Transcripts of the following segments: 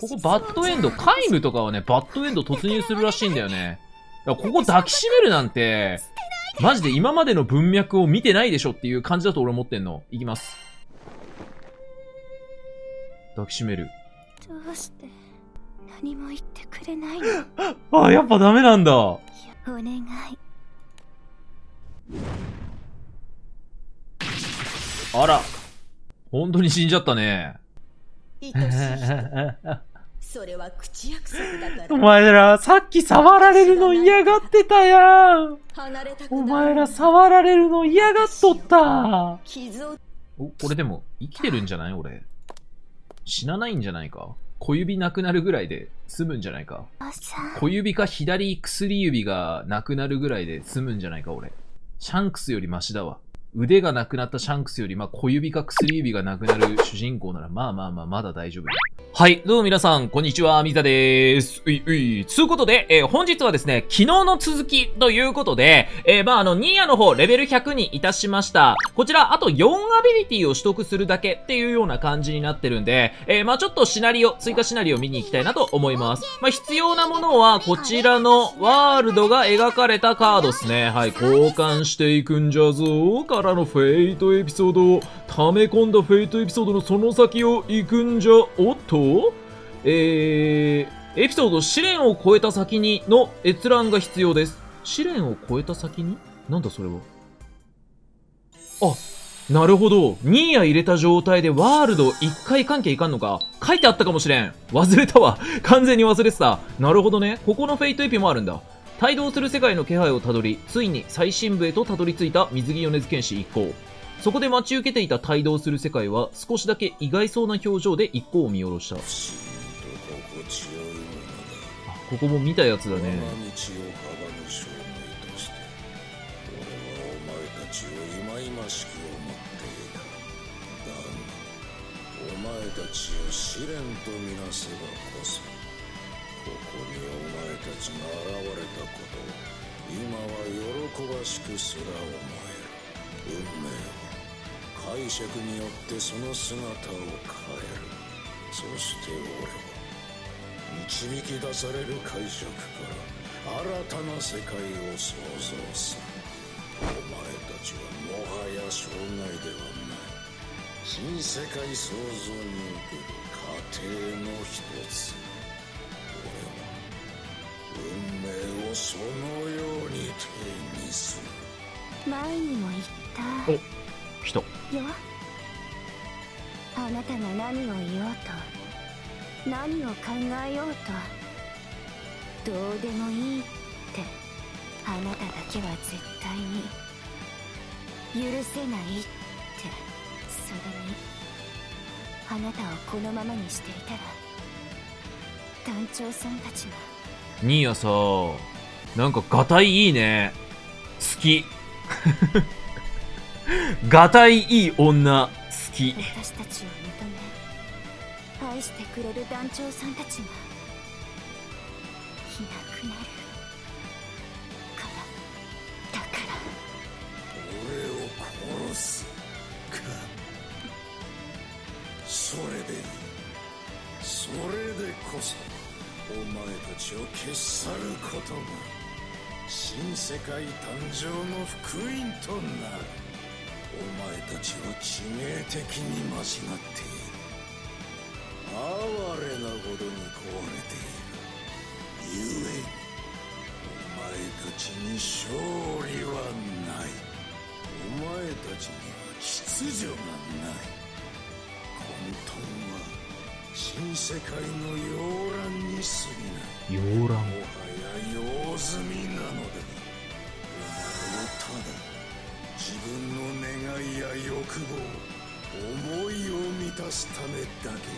ここバッドエンド、カイムとかはね、バッドエンド突入するらしいんだよね。ここ抱きしめるなんて、マジで今までの文脈を見てないでしょっていう感じだと俺思ってんの。いきます。抱きしめる。どうして何も言ってくれないの？あ、やっぱダメなんだ。お願いあら。本当に死んじゃったね。愛しい人それは口約束だからお前ら、さっき触られるの嫌がってたやん。離れたくないお前ら触られるの嫌がっとった。傷をお、これでも、生きてるんじゃない？俺。死なないんじゃないか？小指なくなるぐらいで済むんじゃないか？小指か左薬指がなくなるぐらいで済むんじゃないか？俺。シャンクスよりマシだわ。腕がなくなったシャンクスより、まあ、小指か薬指がなくなる主人公なら、まあまあまあ、まだ大丈夫だ。はい、どうも皆さん、こんにちは、みざでーす。ういうい。つうことで、えー本日はですね、昨日の続きということで、えーまあ、あの、ニーアの方、レベル100にいたしました。こちら、あと4アビリティを取得するだけっていうような感じになってるんで、えーまあ、ちょっとシナリオ、追加シナリオ見に行きたいなと思います。まあ、必要なものは、こちらのワールドが描かれたカードですね。はい、交換していくんじゃぞ。からのフェイトエピソードを、溜め込んだフェイトエピソードのその先を行くんじゃ、おっとえー、エピソード試練を超えた先にの閲覧が必要です。試練を超えた先に？なんだそれは？あ、なるほど。ニーヤ入れた状態でワールド一回関係いかんのか。書いてあったかもしれん。忘れたわ。完全に忘れてた。なるほどね。ここのフェイトエピもあるんだ。帯同する世界の気配をたどり、ついに最深部へとたどり着いた水着米津玄師一行。そこで待ち受けていた帯同する世界は少しだけ意外そうな表情で一行を見下ろした。不思議と心地よいものだ。ここも見たやつだね。我が道を阻む証明として、俺はお前たちを忌々しく思っていた。だが、お前たちを試練とみなせばこそ、ここにお前たちが現れたことを、今は喜ばしくすら思える。運命、解釈によってその姿を変える。そして俺は、導き出される。解釈から新たな世界を創造する。お前たちはもはや障害ではない新世界創造における。過程の一つ俺は運命をそのように定義する。前にも言ったよお来た。あなたが何を言おうと何を考えようとどうでもいいってあなただけは絶対に許せないってそれにあなたをこのままにしていたら団長さんたちがニーヤさ、なんかガタイいいね。好き。ガタイいい女、好き。私たちを認め愛してくれる団長さんたちがいなくなるから。だから。俺を殺すかそれでいいそれでこそお前たちを消し去ることが新世界誕生の福音となる前たちは致命的に間違っている。哀れなほどに壊れている。ゆえにお前たちに勝利はない。お前たちには秩序がない。混沌は新世界の洋乱に過ぎない。洋乱。もはや用済みなのだ。お前はただ自分の願いや欲望思いを満たすためだけに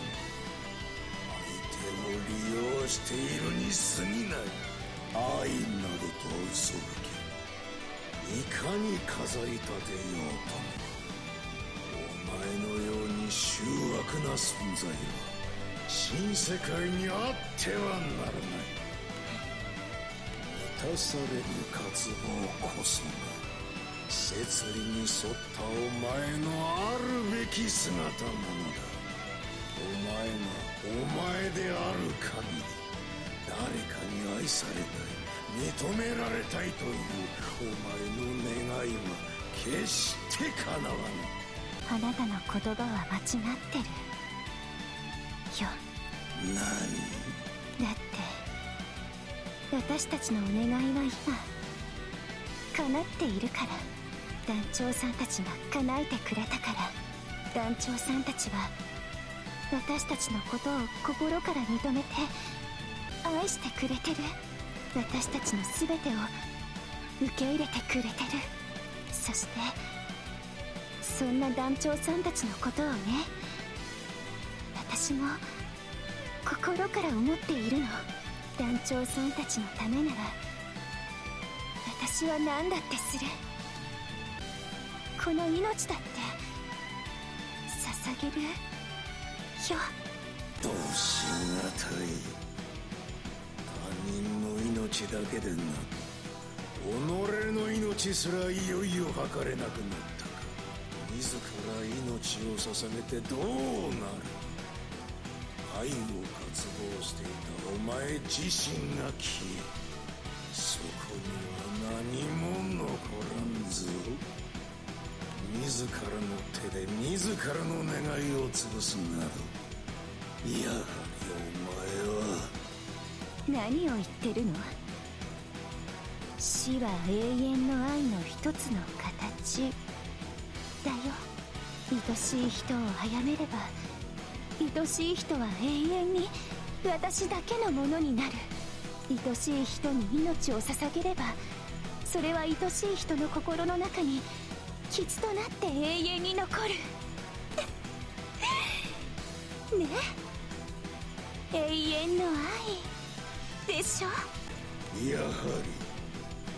相手を利用しているに過ぎない。愛などと嘘吹きいかに飾り立てようとも。お前のように醜悪な存在は新世界にあってはならない満たされる渇望こそが。摂理に沿ったお前のあるべき姿なのだ。お前が前である限り誰かに愛されたい。認められたいというお前の願いは決して叶わぬあなたの言葉は間違ってる。よ何？だって私たちのお願いは今叶っているから団長さんたちが叶えてくれたから。団長さんたちは私たちのことを心から認めて愛してくれてる。私たちの全てを受け入れてくれてる。そしてそんな団長さんたちのことをね私も心から思っているの。団長さんたちのためなら私は何だってする。この命だって。捧げる？よ。どうしがたい他人の命だけでなく己の命すらいよいよ測れなくなったか。自ら命を捧げてどうなる？愛を渇望していたお前自身が消えそ自らの手で自らの願いを潰すなどやはりお前は。何を言ってるの？死は永遠の愛の一つの形。だよ。愛しい人を殺めれば愛しい人は永遠に私だけのものになる。愛しい人に命を捧げればそれは愛しい人の心の中に傷となって永遠に残る。ね。永遠の愛でしょ？やはり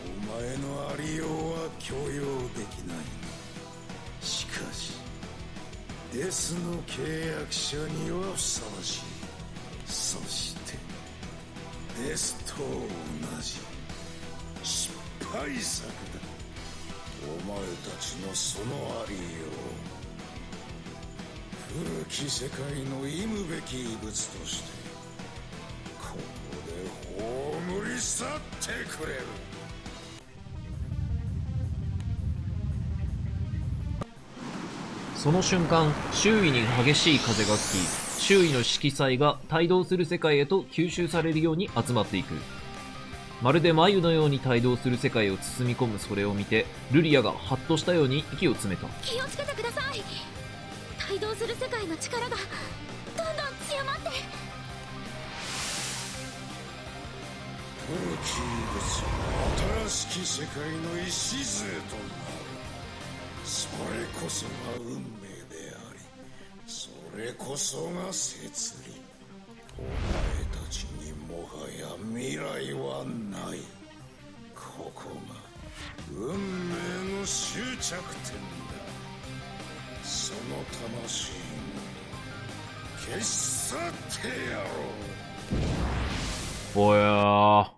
お前のありようは許容できないしかしデスの契約者にはふさわしい。そしてデスと同じ。失敗作だ。前たちのそのありよう古き世界の忌むべき異物としてここで葬り去ってくれるその瞬間、周囲に激しい風が吹き、周囲の色彩が帯同する世界へと吸収されるように集まっていく。まるで眉のように帯同する世界を包み込むそれを見て、ルリアがハッとしたように息を詰めた。気をつけてください。帯同する世界の力がどんどん強まって。古き異物は新しき世界の礎となる。それこそが運命でありそれこそが摂理。お前や未来はないここが運命の終着点だその魂も消し去ってやろうおやー。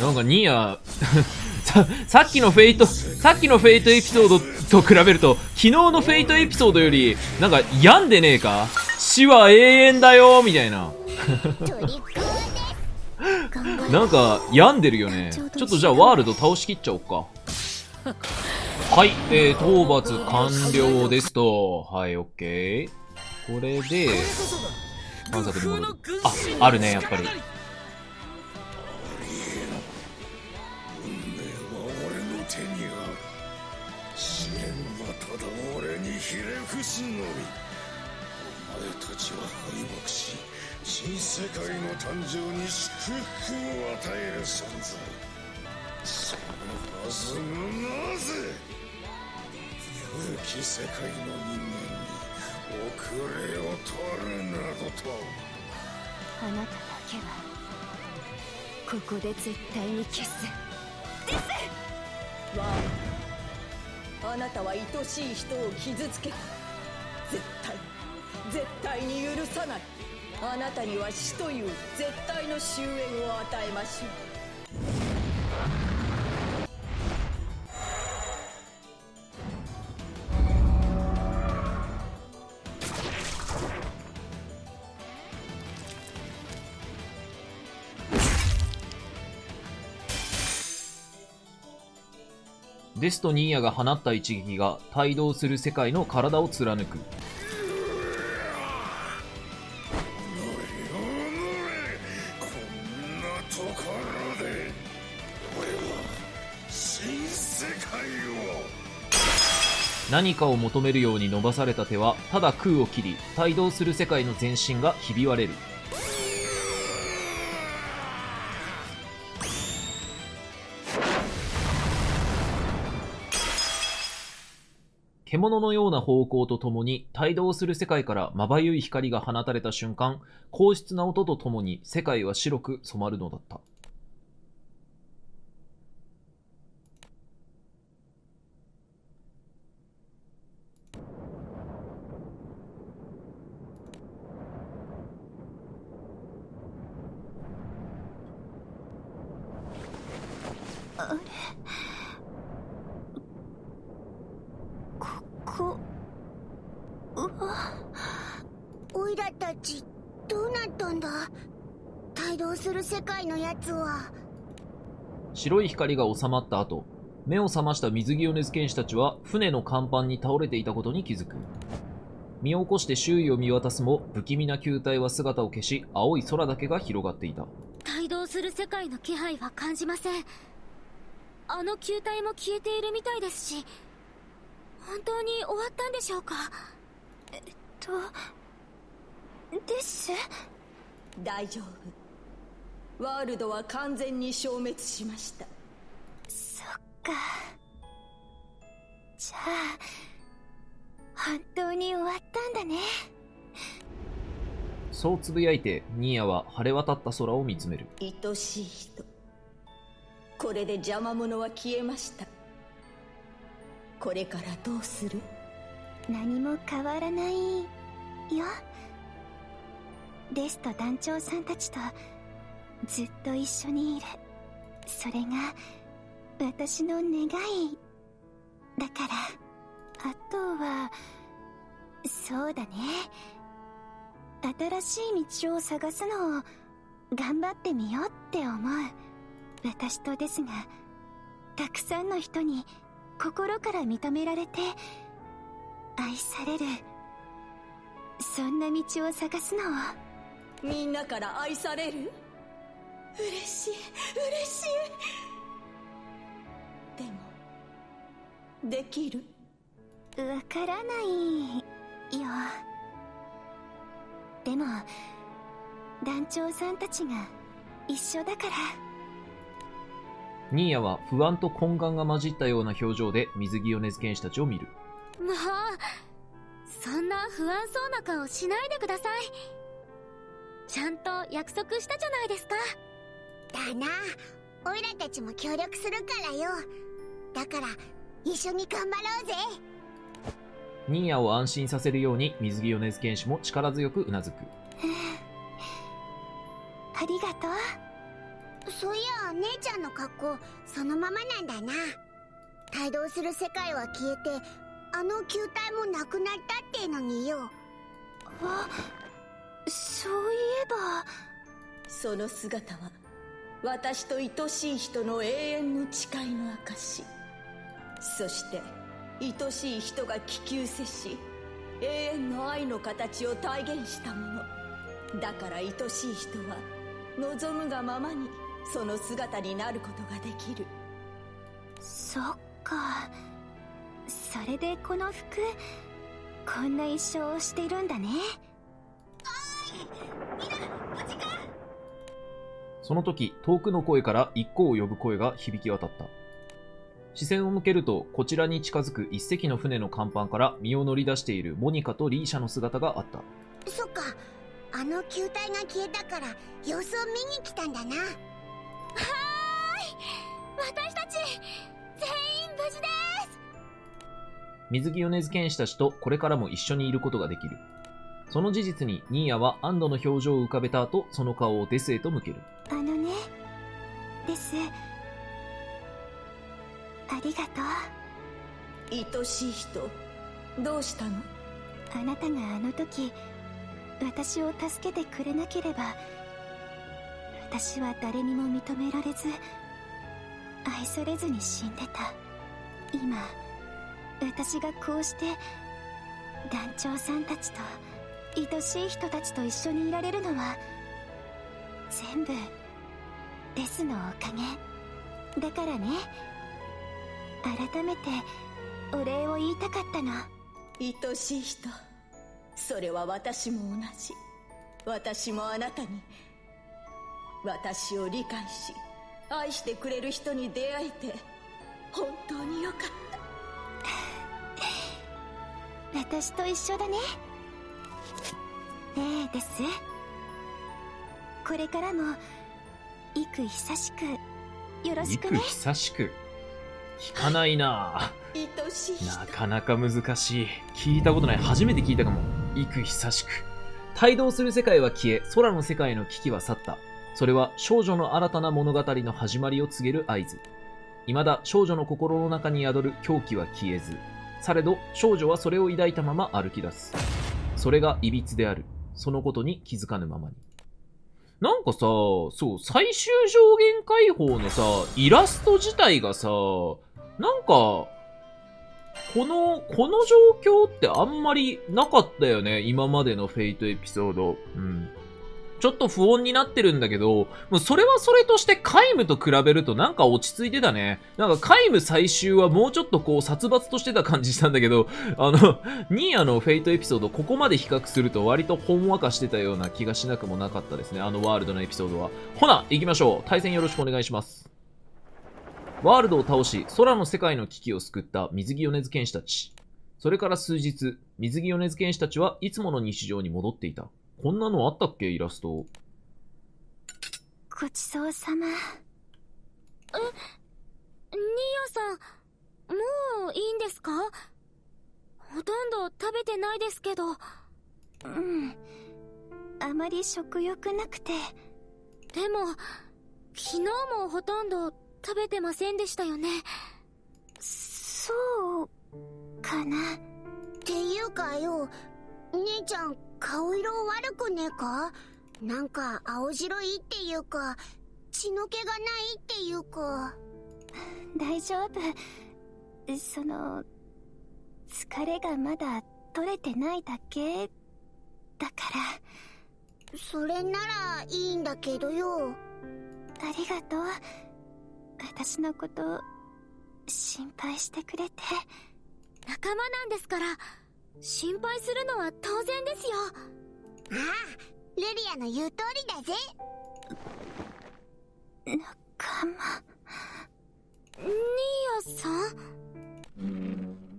なんかニーヤ、さ、さっきのフェイト、さっきのフェイトエピソードと比べると、昨日のフェイトエピソードより、なんか病んでねえか？死は永遠だよみたいな。なんか病んでるよね。ちょっとじゃあワールド倒しきっちゃおうか。はい、えー、討伐完了ですと。はい、オッケー。これで、探索に戻る。あ、あるね、やっぱり。運命は俺の手にある試練はただ俺にひれ伏すのみお前たちは敗北し新世界の誕生に祝福を与える存在。そのはずがなぜ古き世界の人間に遅れを取るなどと。あなただけはここで絶対に消すワーンあなたは愛しい人を傷つけ。絶対絶対に許さない。あなたには死という絶対の終焉を与えましょう。デスとニーヤが放った一撃が帯同する世界の体を貫く。何かを求めるように伸ばされた手はただ空を切り帯同する世界の全身がひび割れる。獣のような方向とともに帯同する世界からまばゆい光が放たれた瞬間硬質な音とともに世界は白く染まるのだったこうわおいらたちどうなったんだ帯同する世界のやつは白い光が収まった後目を覚ました水着を根付剣士たちは船の甲板に倒れていたことに気づく。身を起こして周囲を見渡すも不気味な球体は姿を消し青い空だけが広がっていた。帯同する世界の気配は感じません。あの球体も消えているみたいですし本当に終わったんでしょうか？とです。大丈夫ワールドは完全に消滅しました。そっか。じゃあ本当に終わったんだね。そうつぶやいてニーヤは晴れ渡った空を見つめる。愛しい人。これで邪魔者は消えました。これからどうする？何も変わらないよ。デスと団長さんたちとずっと一緒にいる。それが私の願いだから。あとはそうだね。新しい道を探すのを頑張ってみようって思う。私とですがたくさんの人に心から認められて愛される。そんな道を探すのを。みんなから愛される？嬉しい嬉しい。でもできる？わからないよ。でも団長さんたちが一緒だから。ニーヤは不安と懇願が混じったような表情で水着米津剣士たちを見る。もうそんな不安そうな顔しないでください。ちゃんと約束したじゃないですかだな。オイラたちも協力するからよ。だから一緒に頑張ろうぜ。ニーヤを安心させるように水着米津剣士も力強くうなずく。ありがとう。そういや姉ちゃんの格好そのままなんだな。帯同する世界は消えてあの球体もなくなったってのによ。あそういえば。その姿は私と愛しい人の永遠の誓いの証そして愛しい人が希求せし永遠の愛の形を体現したもの。だから愛しい人は望むがままにその姿になることができる。そっか。それでこの服こんな一生をしてるんだねその時遠くの声から一行を呼ぶ声が響き渡った。視線を向けるとこちらに近づく一隻の船の甲板から身を乗り出しているモニカとリーシャの姿があった。そっか。あの球体が消えたから様子を見に来たんだな。私たち全員無事です。水着米津剣士たちとこれからも一緒にいることができるその事実にニーヤは安堵の表情を浮かべた後その顔をデスへと向ける。あのねですありがとう。愛しい人どうしたの？あなたがあの時私を助けてくれなければ私は誰にも認められず愛されずに死んでた。今私がこうして団長さんたちと愛しい人たちと一緒にいられるのは全部デスのおかげ。だからね。改めてお礼を言いたかったの。愛しい人。それは私も同じ。私もあなたに。私を理解し愛してくれる人に出会えて本当によかった。私と一緒だねねえですこれからも幾久しくよろしく幾ね久しく。聞かないな 愛しい人なかなか難しい。聞いたことない。初めて聞いたかも。幾久しく。帯同する世界は消え、空の世界の危機は去った。それは少女の新たな物語の始まりを告げる合図。未だ少女の心の中に宿る狂気は消えず。されど少女はそれを抱いたまま歩き出す。それが歪である。そのことに気づかぬままに。なんかさ、そう、最終上限解放のさ、イラスト自体がさ、なんか、この、この状況ってあんまりなかったよね。今までのフェイトエピソード。うん。ちょっと不穏になってるんだけど、もうそれはそれとしてカイムと比べるとなんか落ち着いてたね。なんかカイム最終はもうちょっとこう殺伐としてた感じしたんだけど、あの、ニーヤのフェイトエピソードここまで比較すると割とほんわかしてたような気がしなくもなかったですね。あのワールドのエピソードは。ほな、行きましょう。対戦よろしくお願いします。ワールドを倒し、空の世界の危機を救った水着米津剣士たち。それから数日、水着米津剣士たちはいつもの日常に戻っていた。こんなのあったっけ？イラスト。ごちそうさま。ニーヤさんもういいんですか？ほとんど食べてないですけど。うん。あまり食欲なくて。でも昨日もほとんど食べてませんでしたよね。そうかな。っていうかよ姉ちゃん顔色悪くねえか？なんか青白いっていうか血の気がないっていうか。大丈夫。その疲れがまだ取れてないだけ？だから。それならいいんだけどよ。ありがとう。私のこと心配してくれて。仲間なんですから心配するのは当然ですよ。ああルリアの言う通りだぜ。仲間。ニーヤさん？なん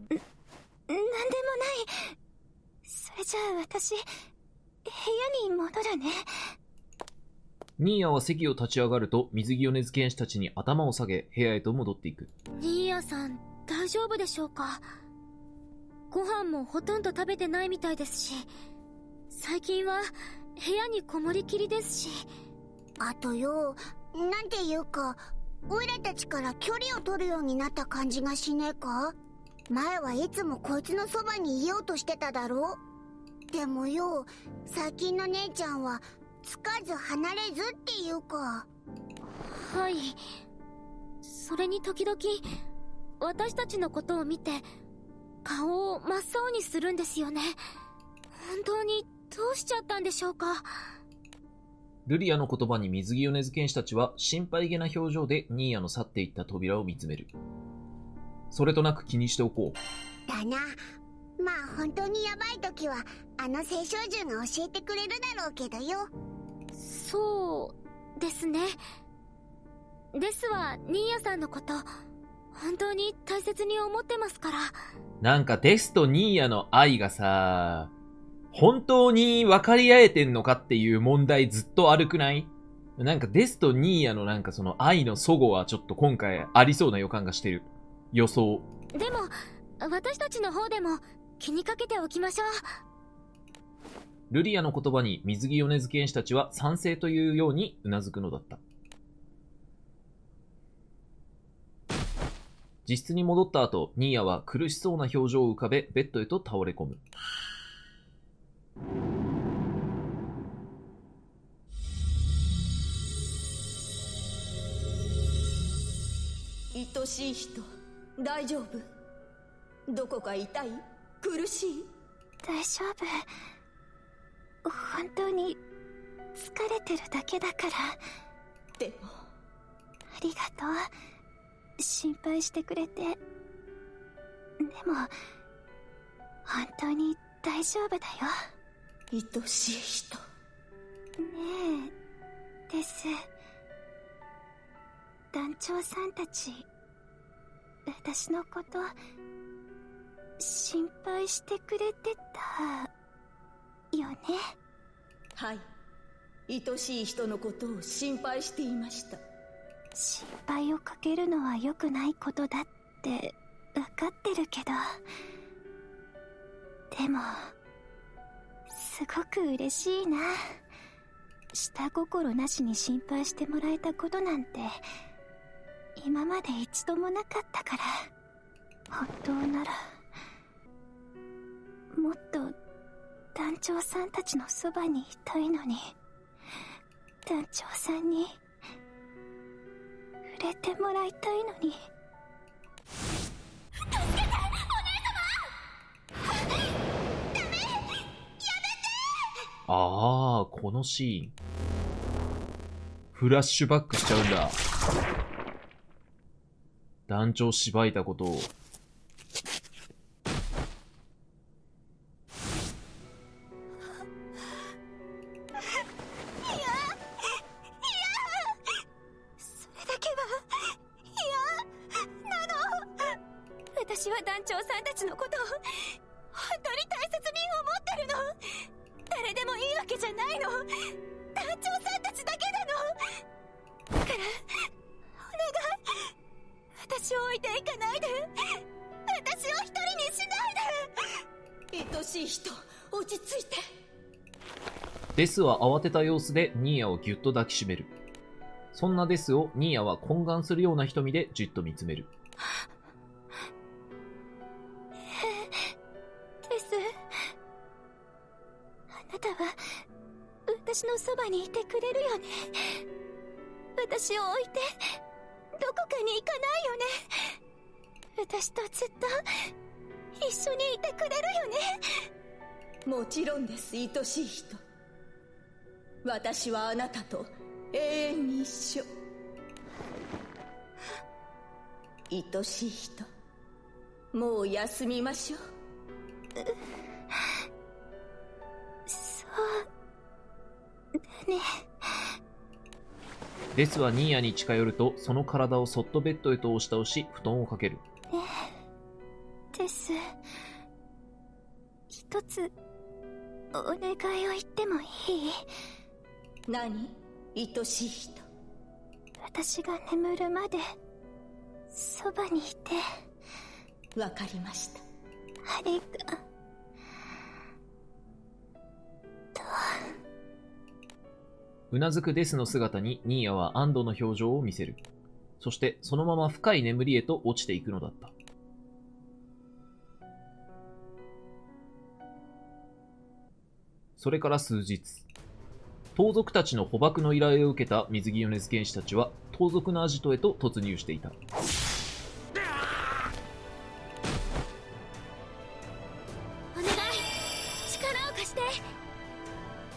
でもない。それじゃあ私部屋に戻るね。ニーヤは席を立ち上がると水着米津剣士たちに頭を下げ部屋へと戻っていく。ニーヤさん大丈夫でしょうか？ご飯もほとんど食べてないみたいですし最近は部屋にこもりきりですし。あとよなんていうかオイラたちから距離を取るようになった感じがしねえか？前はいつもこいつのそばにいようとしてただろ？でもよ最近の姉ちゃんはつかず離れずっていうか。はい。それに時々私たちのことを見て顔を真っ青にするんですよね。本当にどうしちゃったんでしょうか？ルリアの言葉に水着米津剣士たちは心配げな表情でニーヤの去っていった扉を見つめる。それとなく気にしておこう。だな。まあ本当にヤバい時はあの青少獣が教えてくれるだろうけどよ。そうですね。ですはニーヤさんのこと本当に大切に思ってますからなんかデスとニーヤの愛がさ、本当に分かり合えてんのかっていう問題ずっと悪くない？なんかデスとニーヤのなんかその愛の齟齬はちょっと今回ありそうな予感がしてる。予想。でも私たちの方でも気にかけておきましょうルリアの言葉に水着米津剣士たちは賛成というように頷くのだった。自室に戻った後、ニーヤは苦しそうな表情を浮かべ、ベッドへと倒れ込む。愛しい人大丈夫？どこか痛い？苦しい？大丈夫。本当に疲れてるだけだから。でも。ありがとう心配してくれて。でも本当に大丈夫だよ。愛しい人。ねえです。団長さんたち私のこと心配してくれてたよね。はい。愛しい人のことを心配していました心配をかけるのは良くないことだって分かってるけど。でもすごく嬉しいな。下心なしに心配してもらえたことなんて今まで一度もなかったから。本当ならもっと団長さんたちのそばにいたいのに団長さんにれてもらいたいのにああ、このシーン。フラッシュバックしちゃうんだ。団長しばいたことを。は慌てた様子でニーヤをぎゅっと抱きしめる。そんなデスをニーヤは懇願するような瞳でじっと見つめる。です。あなたは私のそばにいてくれるよね。私を置いてどこかに行かないよね。私とずっと一緒にいてくれるよね。もちろんです愛しい人私はあなたと永遠に一緒。愛しい人もう休みましょう。そうだね。デスはニーヤに近寄ると、その体をそっとベッドへと押し倒し、布団をかける。です一つお願いを言ってもいい？何？愛しい人私が眠るまでそばにいてわかりましたあれがうなずくデスの姿にニーヤは安堵の表情を見せる。そしてそのまま深い眠りへと落ちていくのだった。それから数日。盗賊たちの捕獲の依頼を受けた水着米津剣士たちは盗賊のアジトへと突入していた。お願い力を貸して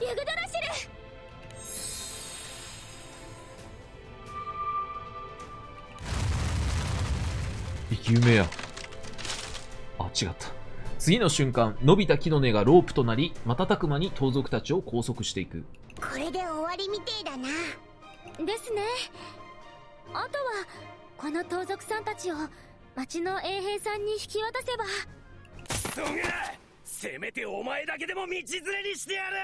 ユグドラシル生き埋めや。あ、違った。次の瞬間、伸びた木の根がロープとなり、瞬く間に盗賊たちを拘束していく。で終わりみてえだな。ですね。あとはこの盗賊さんたちを町の衛兵さんに引き渡せば。クソがせめてお前だけでも道連れにしてやる。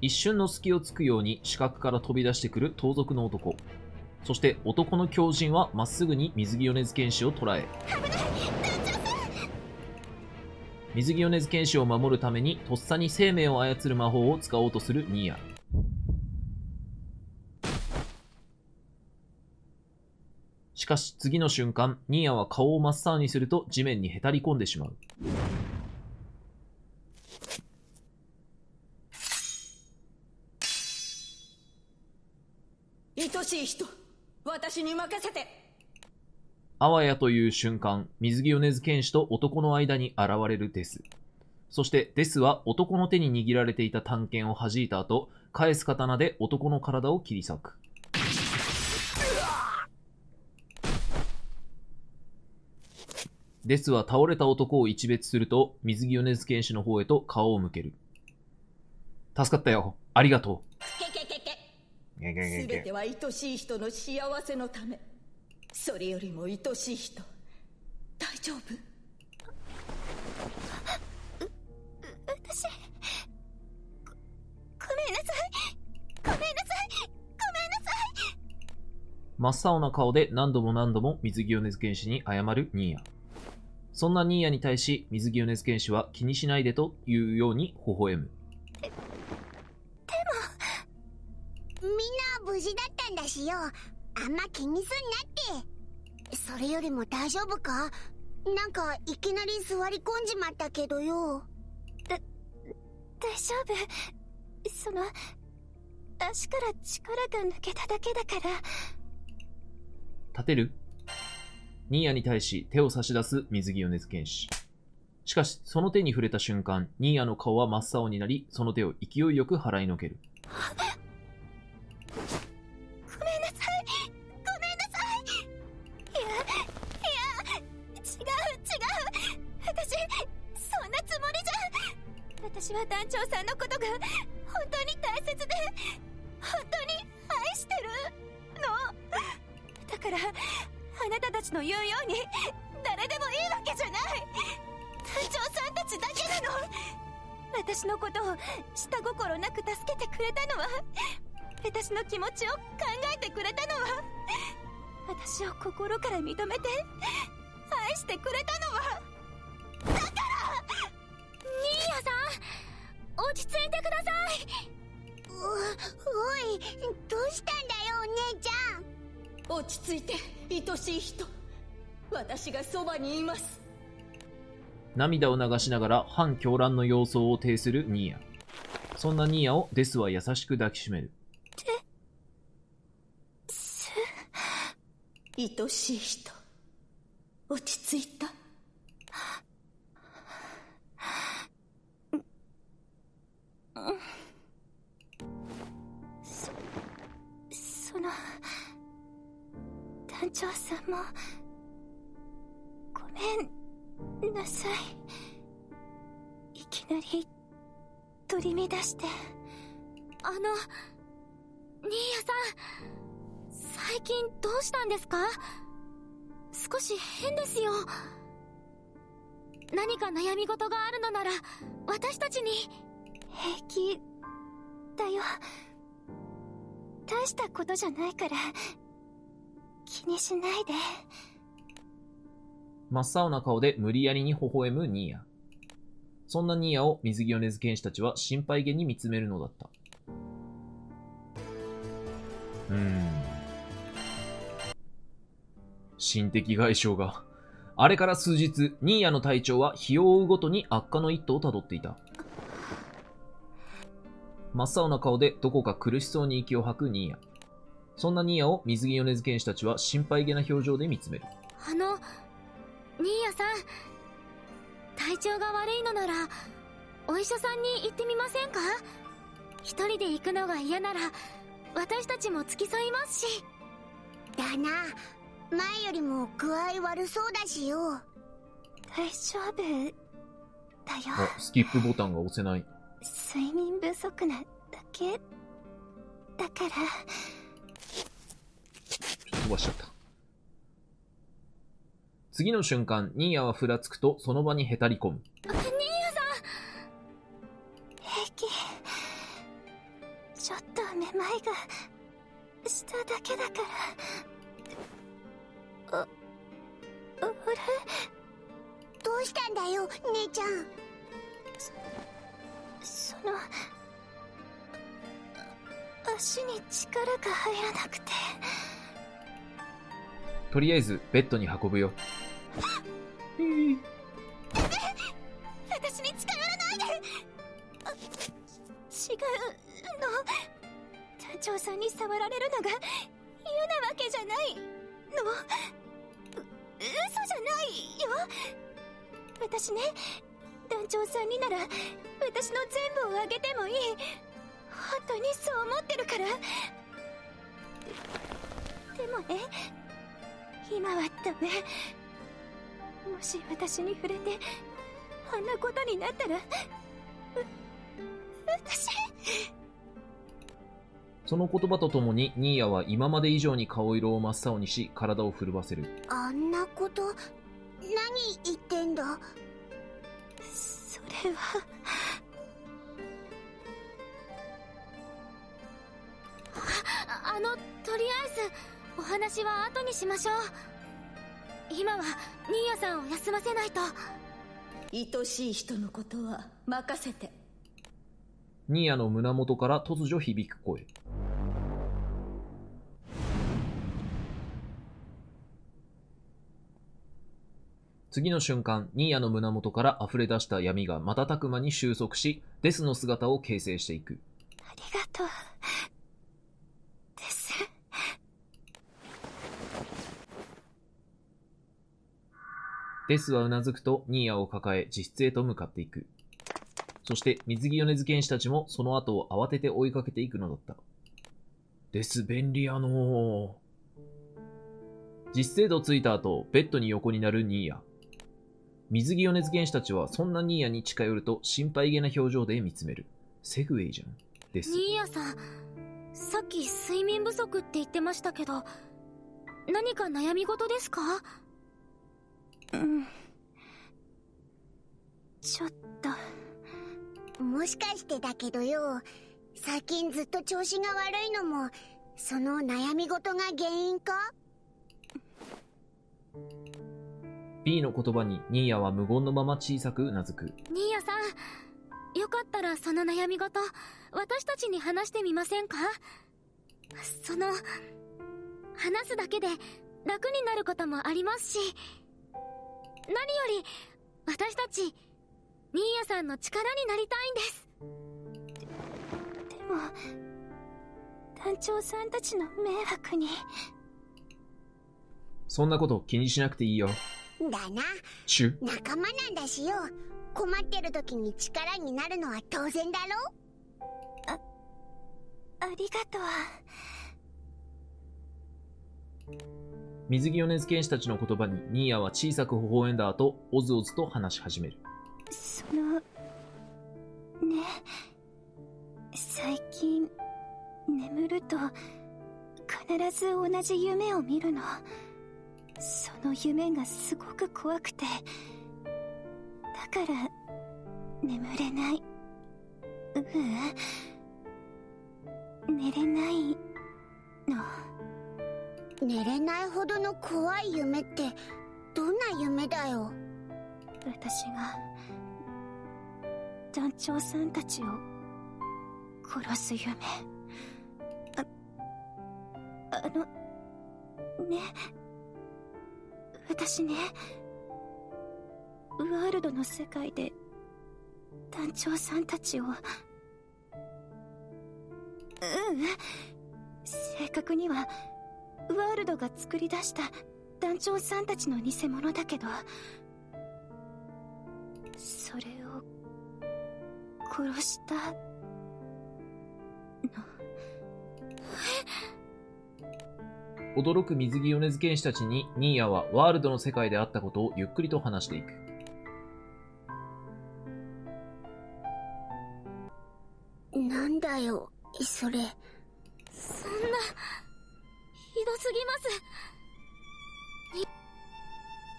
一瞬の隙をつくように死角から飛び出してくる盗賊の男。そして男の狂人はまっすぐに水着米津剣士を捕らえ、水着米津剣士を守るためにとっさに生命を操る魔法を使おうとするニーヤ。しかし次の瞬間、ニーヤは顔を真っ青にすると地面にへたり込んでしまう。愛しい人私に任せてあわやという瞬間、水着米津玄師と男の間に現れるデス。そしてデスは男の手に握られていた探検を弾いた後、返す刀で男の体を切り裂く。デスは倒れた男を一別すると、水着米津玄師の方へと顔を向ける。助かったよ。ありがとう。ゲゲゲゲ全ては愛しい人の幸せのためそれよりも愛しい人。大丈夫？私。ごごめんなさい。ごめんなさい。ごめんなさい。真っ青な顔で何度も何度も水着米津玄師に謝るニーヤ。そんなニーヤに対し、水着米津玄師は気にしないでというように微笑む。みんな無事だったんだしよあんま気にすんなって。それよりも大丈夫か？なんかいきなり座り込んじまったけどよ。大丈夫？その足から力が抜けただけだから。立てる？ニーヤに対し手を差し出す水着米津玄師。しかし、その手に触れた瞬間、ニーヤの顔は真っ青になり、その手を勢いよく払いのける。長さんのことが本当に大切で本当に愛してるの。だからあなたたちの言うように誰でもいいわけじゃない。団長さんたちだけなの。私のことを下心なく助けてくれたのは私の気持ちを考えてくれたのは私を心から認めて愛してくれたのは。だからニーヤさん。落ち着いてください。おおいどうしたんだよお姉ちゃん。落ち着いて愛しい人私がそばにいます。涙を流しながら反狂乱の様相を呈するニーヤ。そんなニーヤをデスは優しく抱きしめる。愛しい人。落ち着いたそその団長さんもごめんなさいいきなり取り乱してあのニーヤさん最近どうしたんですか少し変ですよ何か悩み事があるのなら私たちに平気だよ大したことじゃないから気にしないで真っ青な顔で無理やりに微笑むニーヤ。そんなニーヤを水着米津玄師たちは心配げに見つめるのだった。うん。心的外傷が。あれから数日、ニーヤの体調は日を追うごとに悪化の一途をたどっていた。真っ青な顔でどこか苦しそうに息を吐くニーヤ。そんなニーヤを水着米津玄師たちは心配げな表情で見つめる。あのニーヤさん体調が悪いのならお医者さんに行ってみませんか？一人で行くのが嫌なら私たちも付き添いますしだな前よりも具合悪そうだしよ大丈夫？だよあ、スキップボタンが押せない。睡眠不足なだけ。だから。飛ばしちゃった。次の瞬間、ニーヤはふらつくとその場にへたり込む。ニーヤさん。平気。ちょっとめまいがしただけだから。ああれどうしたんだよ姉ちゃんその足に力が入らなくて。とりあえず、ベッドに運ぶよ。私に近寄らないで。あ違うの。団長さんに触られるのが嫌なわけじゃないの。嘘じゃないよ。私ね団長さんになら私の全部をあげてもいい。本当にそう思ってるから。でもね今はダメもし私に触れてあんなことになったらう私。その言葉とともにニーヤは今まで以上に顔色を真っ青にし体を震わせる。あんなこと何言ってんだ？それはああのとりあえずお話は後にしましょう。今はニーヤさんを休ませないと。愛しい人のことは任せて。ニーヤの胸元から突如響く声次の瞬間、ニーヤの胸元から溢れ出した闇が瞬く間に収束し、デスの姿を形成していく。ありがとうですデスはうなずくとニーヤを抱え自室へと向かっていく。そして水着米津剣士たちもその後を慌てて追いかけていくのだった。デス便利やのー。実制度ついた後、ベッドに横になるニーヤ。水着米津剣士たちはそんなニーヤに近寄ると心配げな表情で見つめる。セグウェイじゃん。です。ニーヤさんさっき睡眠不足って言ってましたけど何か悩み事ですか？うんちょっともしかしてだけどよ最近ずっと調子が悪いのもその悩み事が原因か？B の言葉にニーヤは無言のまま小さくうなずく。ニーヤさんよかったらその悩み事私たちに話してみませんか？その話すだけで楽になることもありますし何より私たちニーヤさんの力になりたいんですででも団長さんたちの迷惑にそんなこと気にしなくていいよ。だな。仲間なんだしよ。困ってる時に力になるのは当然だろ？ありがとう。水着米津剣士たちの言葉にニーヤは小さく微笑んだ後、おずおずと話し始める。そのね最近眠ると必ず同じ夢を見るのその夢がすごく怖くてだから眠れない。ううん寝れないの。寝れないほどの怖い夢ってどんな夢だよ？私が団長さんたちを殺す夢。ああのね私ねワールドの世界で団長さんたちをううん正確にはワールドが作り出した団長さんたちの偽物だけどそれを殺したの。え驚く水着米津剣士たちにニーヤはワールドの世界であったことをゆっくりと話していく。なんだよそれそんなひどすぎます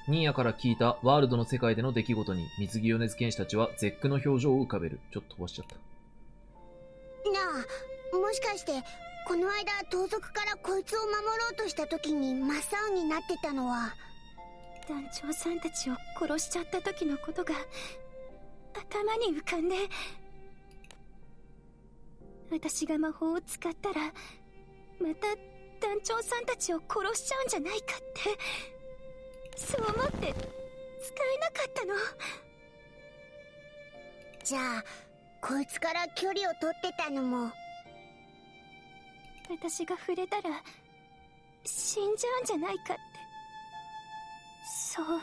ニーヤから聞いたワールドの世界での出来事に水着米津剣士たちは絶句の表情を浮かべる。ちょっと飛ばしちゃった。なあもしかしてこの間盗賊からこいつを守ろうとした時に真っ青になってたのは。団長さんたちを殺しちゃった時のことが頭に浮かんで。私が魔法を使ったらまた団長さんたちを殺しちゃうんじゃないかってそう思って使えなかったの。じゃあこいつから距離を取ってたのも私が触れたら死んじゃうんじゃないかってそう思って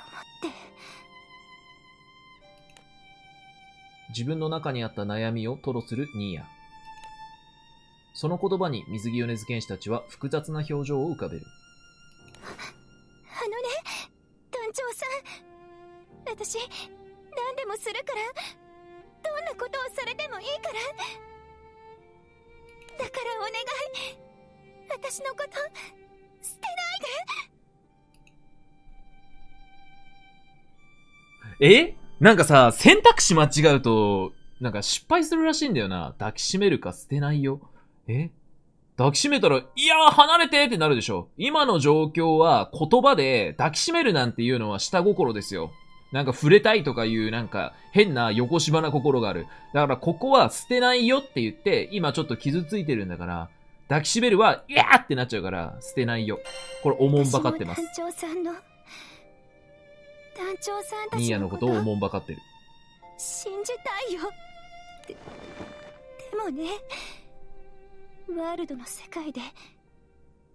自分の中にあった悩みを吐露するニーヤ。その言葉に水着米津玄師たちは複雑な表情を浮かべる。あのね団長さん私何でもするからどんなことをされてもいいからだからお願い私のこと捨てないでえ？なんかさ、選択肢間違うと、なんか失敗するらしいんだよな。抱きしめるか捨てないよ。え？抱きしめたら、いやー離れてってなるでしょ。今の状況は言葉で抱きしめるなんていうのは下心ですよ。なんか触れたいとかいうなんか変な横芝な心がある。だからここは捨てないよって言って、今ちょっと傷ついてるんだから、抱きしめるは、いやーってなっちゃうから、捨てないよ。これおもんばかってます。団長さんの団長さんたちニーヤののことをおもんばかってる。信じたいよででもねワールドの世界で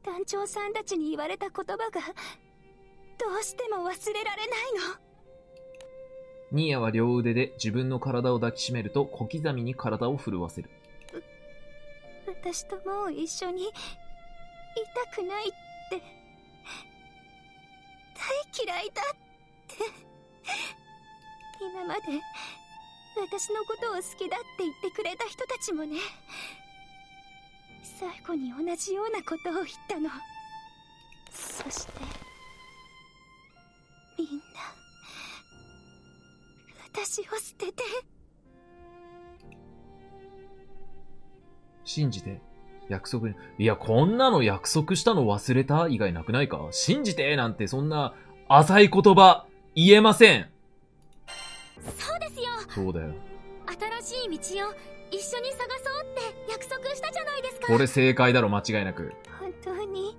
団長さんたちに言われた言葉がどうしても忘れられないのニーヤは両腕で自分の体を抱きしめると小刻みに体を震わせる。私ともう一緒にいたくないって大嫌いだって今まで私のことを好きだって言ってくれた人たちもね最後に同じようなことを言ったのそして私を捨てて信じて。約束に。いや、こんなの約束したの忘れた以外なくないか？信じてなんてそんな浅い言葉言えません。そうですよそうだよ。新しい道を一緒に探そうって約束したじゃないですかこれ正解だろ、間違いなく。本当に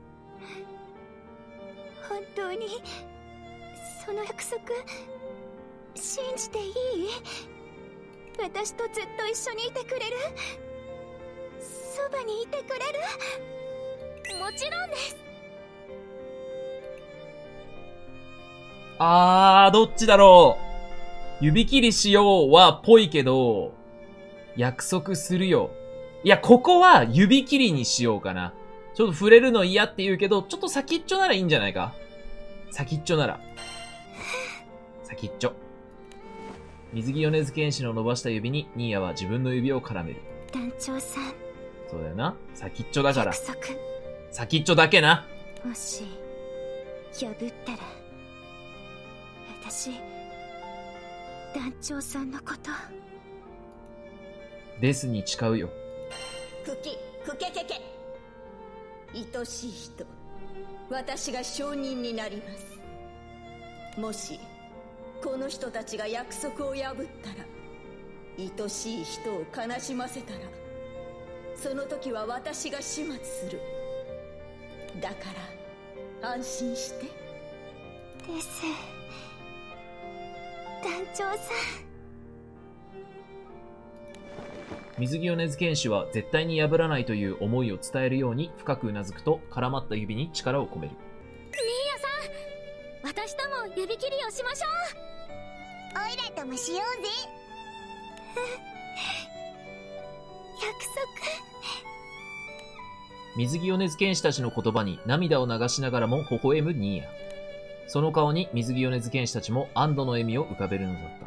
本当にその約束信じていい？私とずっと一緒にいてくれる？そばにいてくれる？もちろんですあー、どっちだろう？指切りしようはぽいけど、約束するよ。いや、ここは指切りにしようかな。ちょっと触れるの嫌って言うけど、ちょっと先っちょならいいんじゃないか？先っちょなら。先っちょ。水着米津玄師の伸ばした指に、ニーヤは自分の指を絡める。団長さんそうだよな。先っちょだから約。束先っちょだけな。もし破ったら私団長さんのことですに誓うよ。クキクケケケ愛しい人私が証人になりますもしこの人たちが約束を破ったら愛しい人を悲しませたらその時は私が始末する。だから安心して。です。団長さん。水着米津玄師は絶対に破らないという思いを伝えるように深くうなずくと絡まった指に力を込める。私とも指切りをしましょオイラともしようぜう 約水着米津玄師たちの言葉に涙を流しながらも微笑むニーヤ。その顔に水着米津玄師たちも安堵の笑みを浮かべるのだった。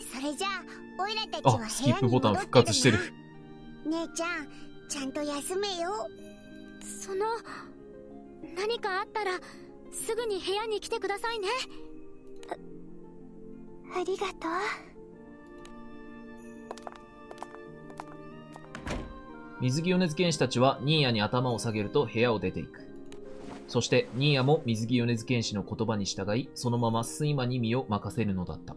それじゃあスキップボタン復活してる。姉ちゃんちゃんと休めよ束その何かあったらすぐに部屋に来てくださいねあありがとう水着米津玄師たちはニーヤに頭を下げると部屋を出ていく。そしてニーヤも水着米津玄師の言葉に従い、そのまま睡魔に身を任せるのだった。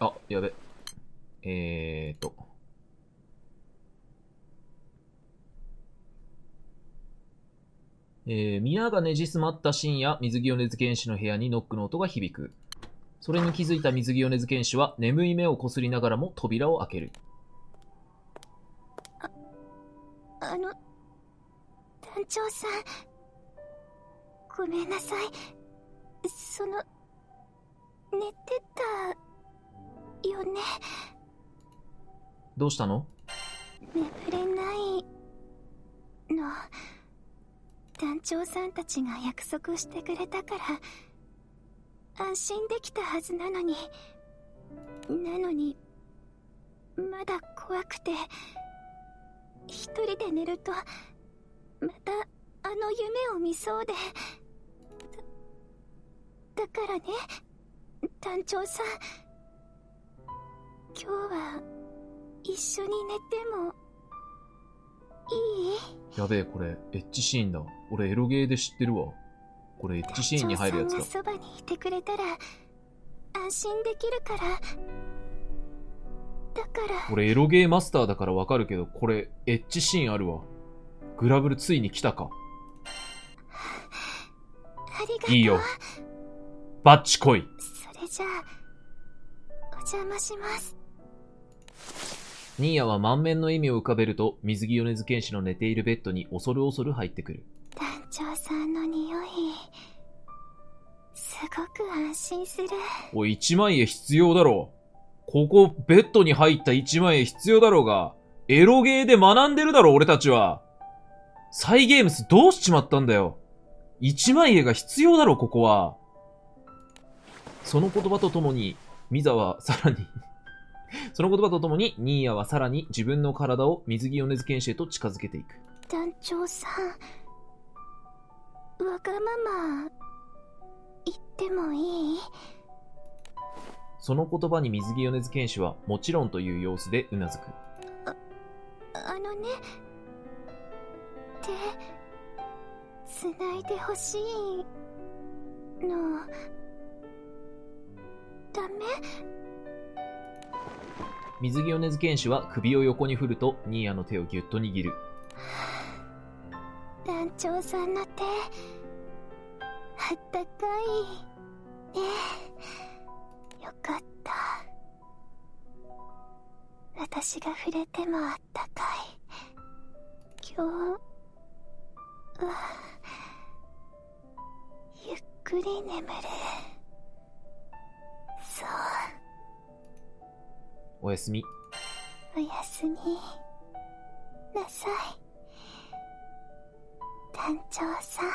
あ、やべ。えーと。えー、皆がねじすまった深夜、水着米津玄師の部屋にノックの音が響く。それに気づいた水着米津玄師は眠い目をこすりながらも扉を開ける。あの、団長さん。ごめんなさい。その、寝てた、よね。どうしたの？眠れないの。団長さんたちが約束してくれたから、安心できたはずなのに、なのに、まだ怖くて、一人で寝ると、またあの夢を見そうで。だ、だからね、団長さん。今日は、一緒に寝ても、いいやべえ、これ、エッチシーンだ。俺、エロゲーで知ってるわ。これ、エッチシーンに入るやつだそばにいてくれたら、安心できるから。だから、俺、エロゲーマスターだからわかるけど、これ、エッチシーンあるわ。グラブルついに来たか。ありがとう。いいよ。バッチ来い。それじゃあ、お邪魔します。ニーヤは満面の笑みを浮かべると、水着米津玄師の寝ているベッドに恐る恐る入ってくる。団長さんの匂い、すごく安心する。おい、一万円必要だろう。ここ、ベッドに入った一万円必要だろうが、エロゲーで学んでるだろ、俺たちは。サイゲームスどうしちまったんだよ。一万円が必要だろ、ここは。その言葉とともに、ミザはさらに その言葉とともに、ニーヤはさらに自分の体を水着米津玄師へと近づけていく。団長さん、わがまま、言ってもいい？その言葉に水着米津玄師はもちろんという様子でうなずく。あのね、手、繋いでほしいの、ダメ？水着米津玄師は首を横に振ると、ニーヤの手をぎゅっと握る。団長さんの手、あったかい。ねえ、よかった。私が触れてもあったかい。今日は、ゆっくり眠る。おやすみ。おやすみなさい。団長さん。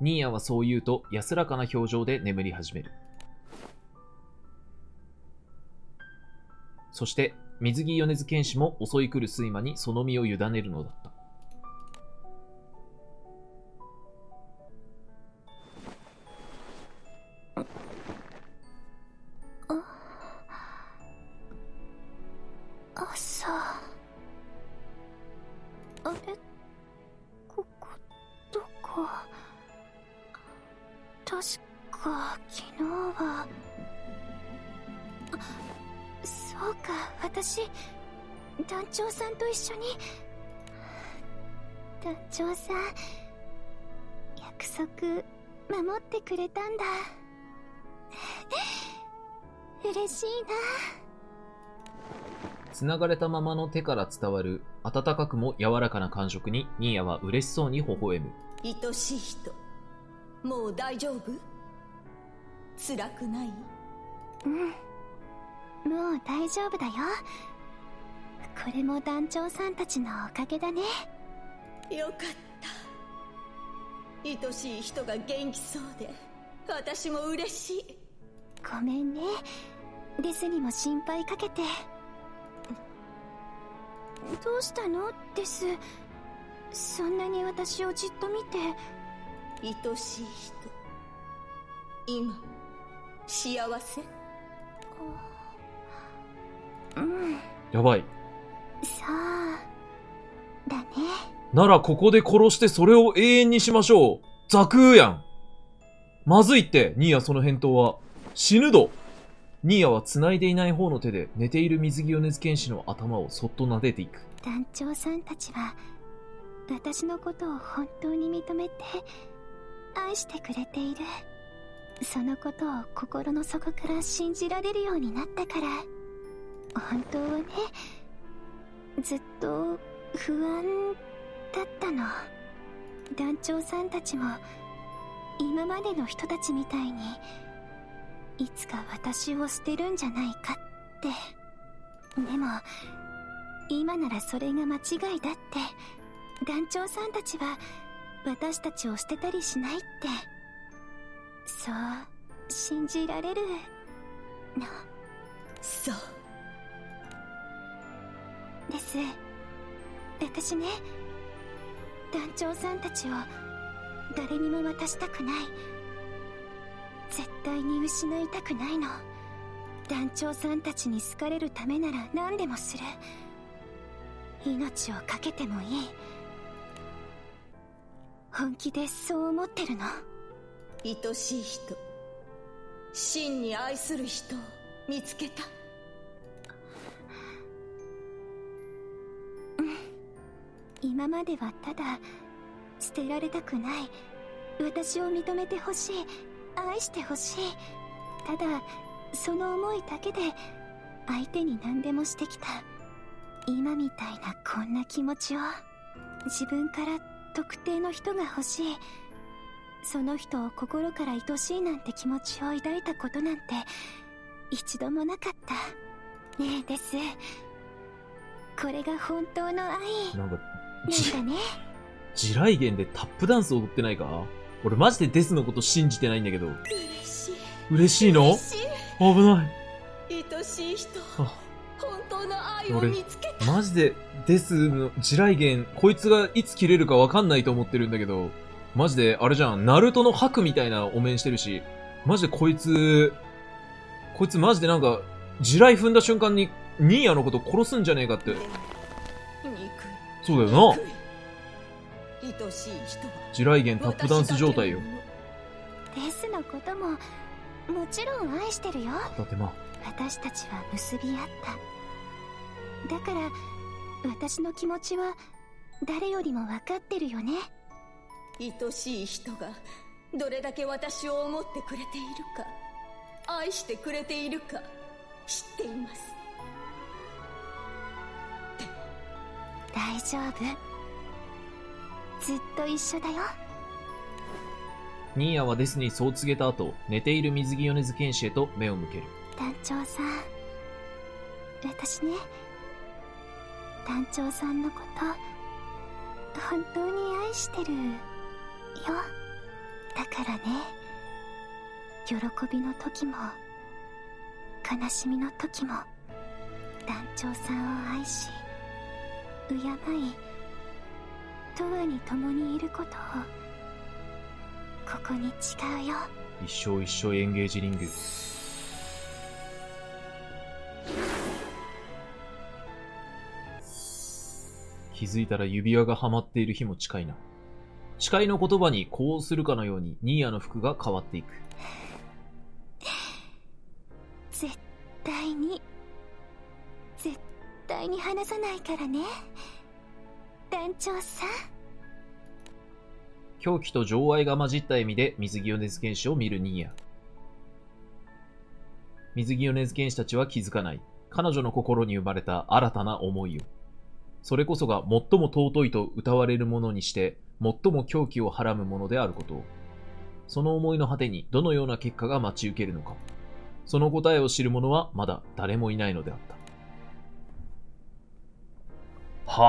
ニーヤはそう言うと安らかな表情で眠り始める。そして、水着米津玄師も襲い来る睡魔にその身を委ねるのだった。くれたんだ。嬉しいな。繋がれたままの手から伝わる温かくも柔らかな感触にニーヤは嬉しそうに微笑む。愛しい人。もう大丈夫？辛くない？うん。もう大丈夫だよ。これも団長さんたちのおかげだね。よかった。愛しい人が元気そうで私も嬉しい。ごめんね。デスにも心配かけて。どうしたの？デス。そんなに私をじっと見て。愛しい人。今幸せ？うん。やばい。そうだね。ならここで殺してそれを永遠にしましょう。ザクーやん。まずいって、ニーヤその返答は。死ぬど。ニーヤは繋いでいない方の手で寝ている水着米津玄師の頭をそっと撫でていく。団長さんたちは私のことを本当に認めて愛してくれているそのことを心の底から信じられるようになったから本当はねずっと不安だったの団長さんたちも今までの人たちみたいにいつか私を捨てるんじゃないかって。でも今ならそれが間違いだって。団長さんたちは私たちを捨てたりしないって。そう信じられるの。そう。です。私ね団長さんたちを誰にも渡したくない。絶対に失いたくないの。団長さんたちに好かれるためなら何でもする。命を懸けてもいい。本気でそう思ってるの。愛しい人。真に愛する人を見つけた。今まではただ捨てられたくない。私を認めてほしい。愛してほしい。ただその思いだけで相手に何でもしてきた。今みたいなこんな気持ちを自分から特定の人が欲しい。その人を心から愛しいなんて気持ちを抱いたことなんて一度もなかった。ねえです。これが本当の愛。なんだね地雷原でタップダンス踊ってないか？俺マジでデスのこと信じてないんだけど。嬉しい。嬉しいの？嬉し危ない。い愛しい人。あ。本当の愛を俺見つけた。マジでデスの地雷原、こいつがいつ切れるかわかんないと思ってるんだけど、マジであれじゃん、ナルトの白みたいなお面してるし、マジでこいつ、こいつマジでなんか、地雷踏んだ瞬間にニーヤのこと殺すんじゃねえかって。そうだよな。憎い愛しい人は地雷原タップダンス状態よ。デスのことももちろん愛してるよ。片手間。私たちは結び合った。だから私の気持ちは誰よりも分かってるよね。愛しい人がどれだけ私を思ってくれているか愛してくれているか知っています。大丈夫ずっと一緒だよ。ニーヤはデスにそう告げた後、寝ている水着米津玄師へと目を向ける。団長さん私ね。団長さんのこと本当に愛してるよ。だからね喜びの時も悲しみの時も団長さんを愛し敬い永遠に共にいることをここに誓うよ一生一生エンゲージリング。気づいたら指輪がはまっている日も近いな。誓いの言葉にこうするかのようにニーヤの服が変わっていく。絶対に絶対に離さないからね団長さん狂気と情愛が混じった笑みで水着米津玄師を見るニーヤ。水着米津玄師たちは気づかない。彼女の心に生まれた新たな思いを。それこそが最も尊いと歌われるものにして、最も狂気をはらむものであることを。その思いの果てにどのような結果が待ち受けるのか。その答えを知る者はまだ誰もいないのであった。は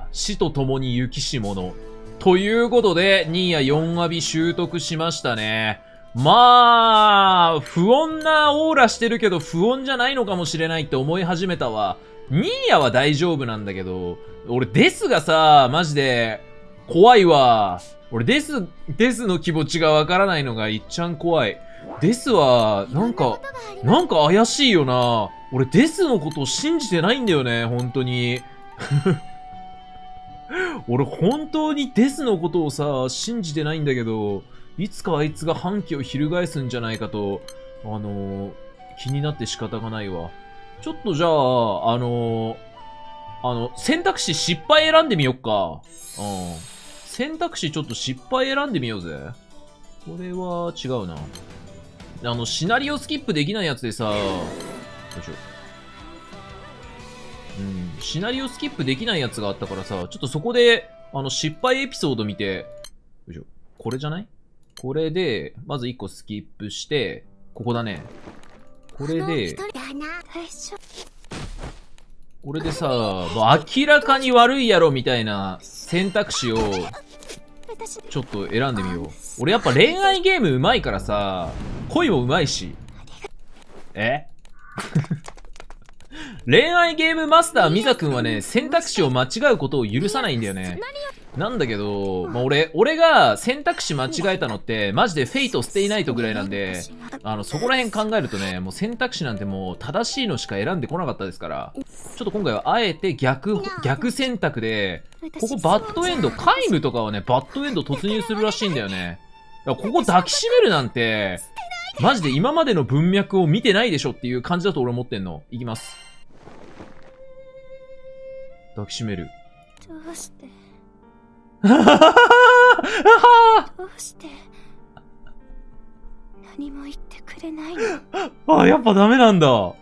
あ、死と共に行きし者。ということで、ニーヤ4アビ習得しましたね。まあ、不穏なオーラしてるけど不穏じゃないのかもしれないって思い始めたわ。ニーヤは大丈夫なんだけど、俺デスがさ、マジで、怖いわ。俺デス、デスの気持ちがわからないのがいっちゃん怖い。デスは、なんか、なんか怪しいよな。俺デスのことを信じてないんだよね、本当に。俺本当にデスのことをさ、信じてないんだけど、いつかあいつが反旗を翻すんじゃないかと、あのー気になって仕方がないわ。ちょっとじゃあ、あのーあの、選択肢失敗選んでみよっか。うん。選択肢ちょっと失敗選んでみようぜ。これは違うな。あの、シナリオスキップできないやつでさ、よいしょ。うん、シナリオスキップできないやつがあったからさ、ちょっとそこで、あの、失敗エピソード見て、よいしょ。これじゃない？これで、まず1個スキップして、ここだね。これで、これでさ、もう明らかに悪いやろみたいな選択肢をちょっと選んでみよう。俺やっぱ恋愛ゲーム上手いからさ、恋も上手いし。え？恋愛ゲームマスターミザ君はね、選択肢を間違うことを許さないんだよね。なんだけど、まあ、俺、俺が選択肢間違えたのって、マジで Fate/stay night ぐらいなんで、あの、そこら辺考えるとね、もう選択肢なんてもう正しいのしか選んでこなかったですから、ちょっと今回はあえて逆、逆選択で、ここバッドエンド、カイムとかはね、バッドエンド突入するらしいんだよね。だからここ抱きしめるなんて、マジで今までの文脈を見てないでしょっていう感じだと俺思ってんの。いきます。抱きしめる。どうして？あ どうして？何も言ってくれないの？や っあ、やっぱダメなんだ。あぱ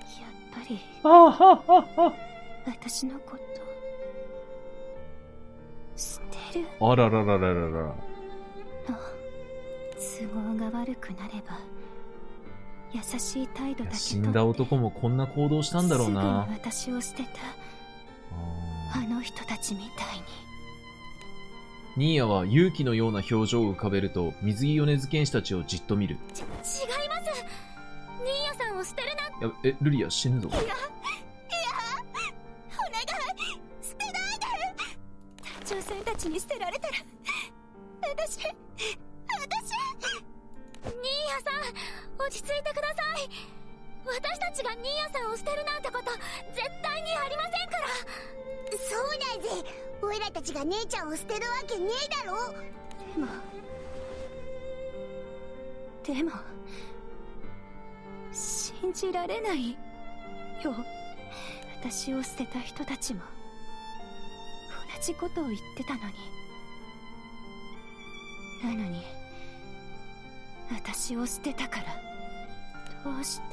りあははは。私のこと捨てる？あらららららら。の都合が悪くなれば優しい態度だけ死んだ男もこんな行動したんだろうなすぐに私を捨てたああの人たちみたいに。ーニーヤは勇気のような表情を浮かべると水着米津剣士たちをじっと見る。ち違います。ニーヤさんを捨てるなんやえルリア死ぬぞ。お願い捨てない。団長さんたちに捨てられたら私私ニーヤさん落ち着いてください。私たちがニーヤさんを捨てるなんてこと絶対にありませんからそうだぜ。オイラたちが姉ちゃんを捨てるわけねえだろ。でもでも信じられないよ。私を捨てた人たちも同じことを言ってたのに。なのに私を捨てたからどうして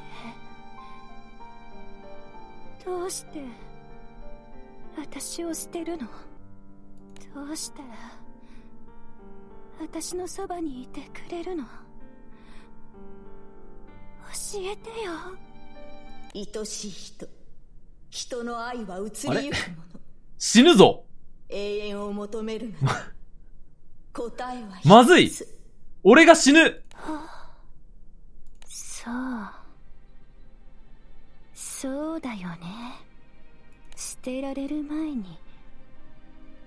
どうして私を捨てるの。どうしたら私のそばにいてくれるの。教えてよ。愛しい人。人の愛は移りゆくもの。死ぬぞ。永遠を求める 答えは一つ。まずい。俺が死ぬ。そう。そうだよね捨てられる前に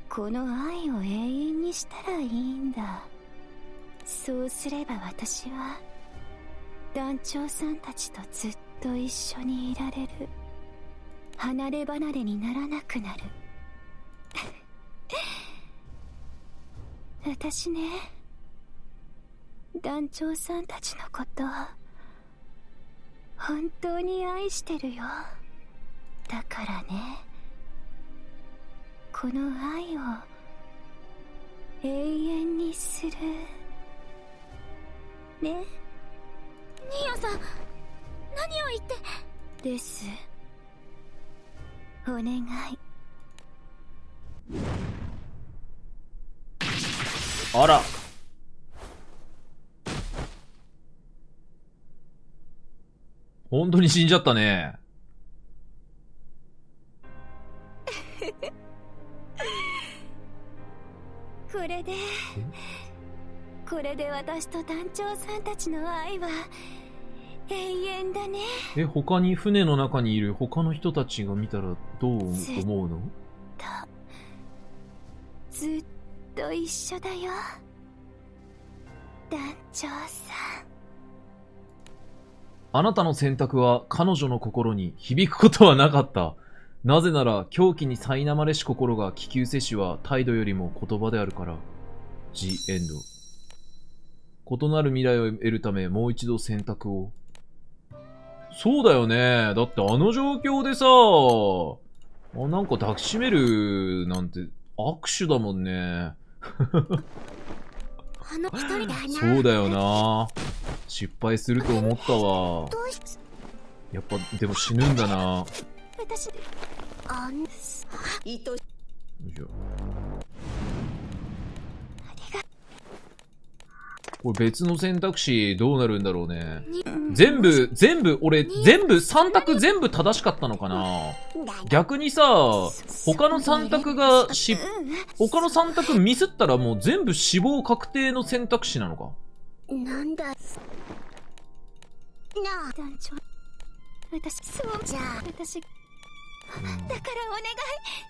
この愛を永遠にしたらいいんだ。そうすれば私は団長さんたちとずっと一緒にいられる。離れ離れにならなくなる。私ね団長さんたちのこと本当に愛してるよ。だからね。この愛を永遠にする。ね？ニーヤさん何を言って？です。お願い。あら。本当に死んじゃったね。これでこれで私と団長さんたちの愛は永遠だね。え、他に船の中にいる他の人たちが見たらどう思うの？とずっと一緒だよ。団長さん。あなたの選択は彼女の心に響くことはなかった。なぜなら狂気に苛まれし心が気球摂取は態度よりも言葉であるから。The End。異なる未来を得るためもう一度選択を。そうだよね。だってあの状況でさ、あなんか抱きしめるなんて握手だもんね。そうだよな失敗すると思ったわやっぱでも死ぬんだなよ私あん愛しいしょ。これ別の選択肢どうなるんだろうね。全部全部俺全部3択全部正しかったのかな。逆にさ他の3択がし他の3択ミスったらもう全部死亡確定の選択肢なのか。なんだ。なあ。団長私そうじゃあ私だうん。からお願い。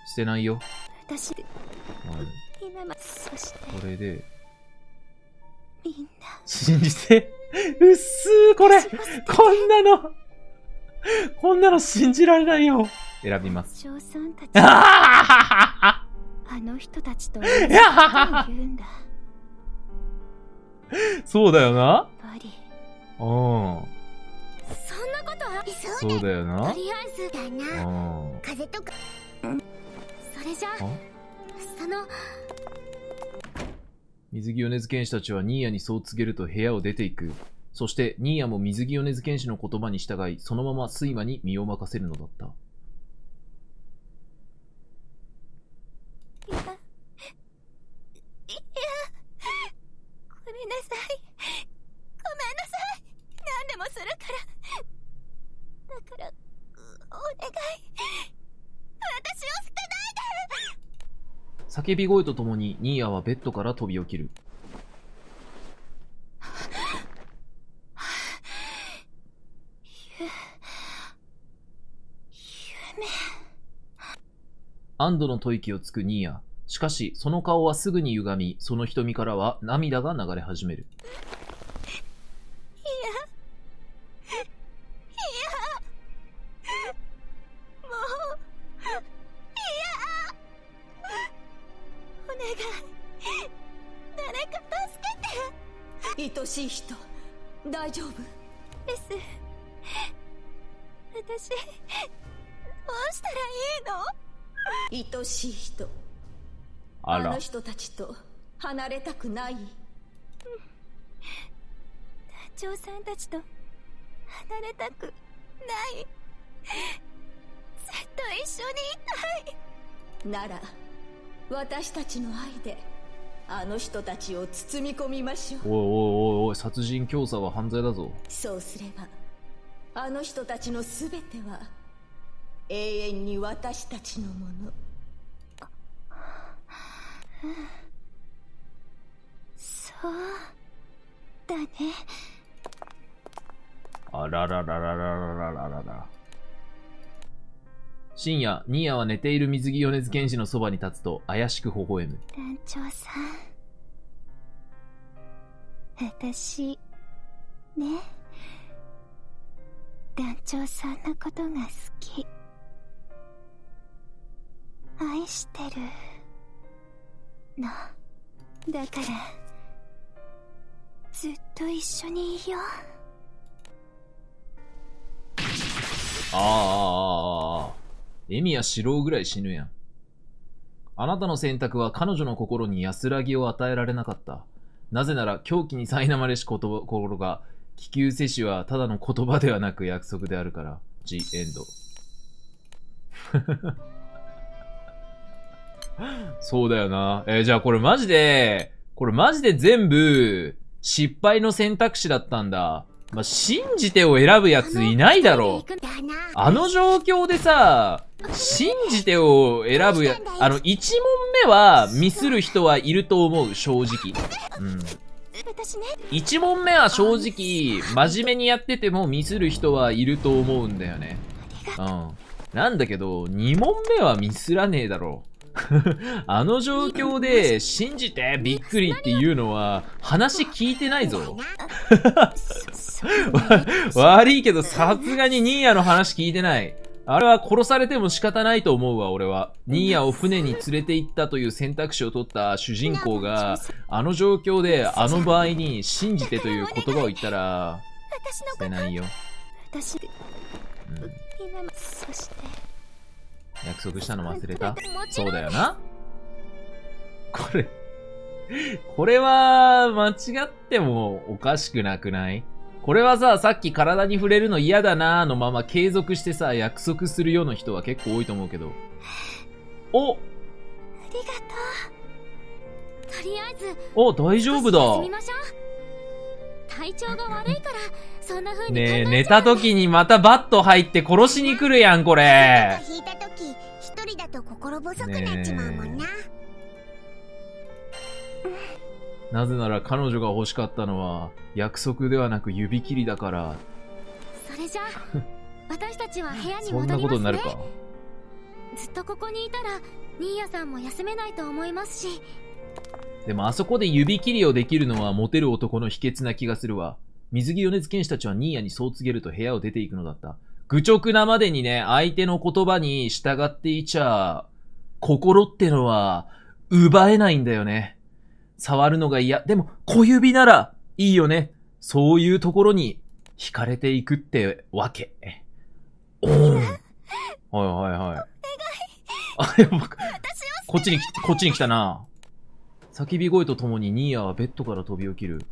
捨てないよ、私はい、今まそしてこれで。みんな。信じて。うっすーこれ。こんなの。こんなの信じられないよ。選びます。ああの人たちと言うんだ。そうだよな。うんこと？はそうだよな。とりあえずだうな。ん。風とか、それじゃその。水着米津玄師たちはニーヤにそう告げると部屋を出ていく。そして、ニーヤも水着米津玄師の言葉に従い、そのまま睡魔に身を任せるのだった。いやいやごめんなさいごめんなさい何でもするからだからお願い私を捨て叫び声とともに、ニーヤはベッドから飛び起きる。夢安堵の吐息をつくニーヤ。しかし、その顔はすぐに歪み、その瞳からは涙が流れ始める。しい人。あの。人たちと離れたくない。団長さんたちと離れたくない。ずっと一緒にいたい。なら私たちの愛であの人たちを包み込みましょう。おいおいおいおい、殺人教唆は犯罪だぞ。そうすればあの人たちの全ては永遠に私たちのものそうだね。あらららららららららら。深夜、ニーヤは寝ている水着米津玄師のそばに立つと、怪しく微笑む。団長さん。私ね。団長さんのことが好き。愛してるのだからずっと一緒にいようああ、ああ、ああ。エミや四郎ぐらい死ぬやん。あなたの選択は彼女の心に安らぎを与えられなかった。なぜなら狂気に苛まれし言葉心が、気球摂取はただの言葉ではなく約束であるから。ジ・エンド。そうだよな。えーじゃあこれマジで、これマジで全部、失敗の選択肢だったんだ。まあ、信じてを選ぶやついないだろう。あの状況でさ、信じてを選ぶや、あの、1問目はミスる人はいると思う、正直。うん。1問目は正直、真面目にやっててもミスる人はいると思うんだよね。うん。なんだけど、2問目はミスらねえだろう。あの状況で、信じてびっくりっていうのは、話聞いてないぞ。悪いけど、さすがにニーヤの話聞いてない。あれは殺されても仕方ないと思うわ、俺は。ニーヤを船に連れて行ったという選択肢を取った主人公が、あの状況で、あの場合に信じてという言葉を言ったら、捨てないよ。私うん。そして約束したの忘れた？そうだよな。これ、これは、間違ってもおかしくなくない？これはさ、さっき体に触れるの嫌だなーのまま継続してさ、約束するような人は結構多いと思うけど。おありがとう。とりあえず、お、大丈夫だ。体調が悪いから、そんな風にねえ、寝た時にまたバット入って殺しに来るやん、これ。引いた時一人だと心細くなっちまうもんな、なぜなら彼女が欲しかったのは、約束ではなく指切りだから。それじゃあ、私たちは部屋にそんな戻りますねことになる。か。ずっとここにいたら、ニーヤさんも休めないと思いますし、でもあそこで指切りをできるのはモテる男の秘訣な気がするわ。水着米津玄師たちはニーヤにそう告げると部屋を出ていくのだった。愚直なまでにね、相手の言葉に従っていちゃ、心ってのは、奪えないんだよね。触るのが嫌。でも、小指なら、いいよね。そういうところに、惹かれていくってわけ。おーはいはいはい。あ、やっぱ、こっちに来、こっちに来たな。叫び声とともにニーヤはベッドから飛び起きる。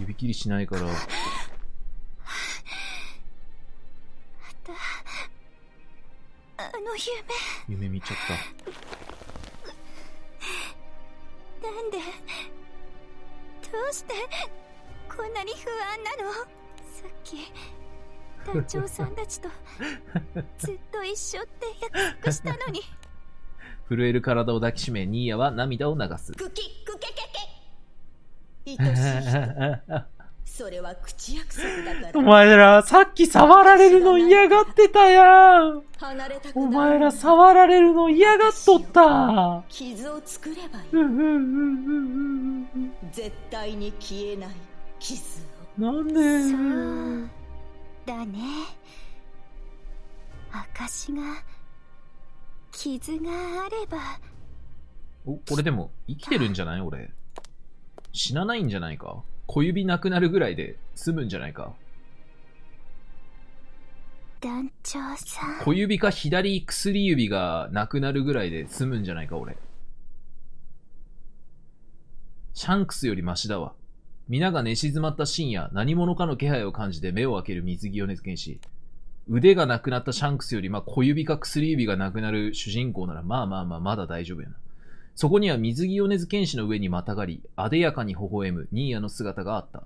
指切りしないから、あの夢、夢見ちゃった。なんで、どうして、こんなに不安なの？さっき、団長さんたちと、ずっと一緒って約束したのに。震える体を抱きしめ、ニーヤは涙を流す。クキクケケケ愛しい人それは口約束だから。お前ら、さっき触られるの嫌がってたやん。離れたくない。お前ら触られるの嫌がっとった。傷を作ればいい。うんうんうんうんうん絶対に消えない傷を。なんで？そうだね。証が、傷があれば、お、これでも、生きてるんじゃない？俺。死なないんじゃないか？小指なくなるぐらいで済むんじゃないか？団長さん。小指か左薬指がなくなるぐらいで済むんじゃないか俺。シャンクスよりマシだわ。皆が寝静まった深夜、何者かの気配を感じて目を開ける水着米津玄師。腕がなくなったシャンクスより、まあ、小指か薬指がなくなる主人公なら、まあまあまあ、まだ大丈夫やな。そこには水着米津玄師の上にまたがり、あでやかに微笑むニーヤの姿があった。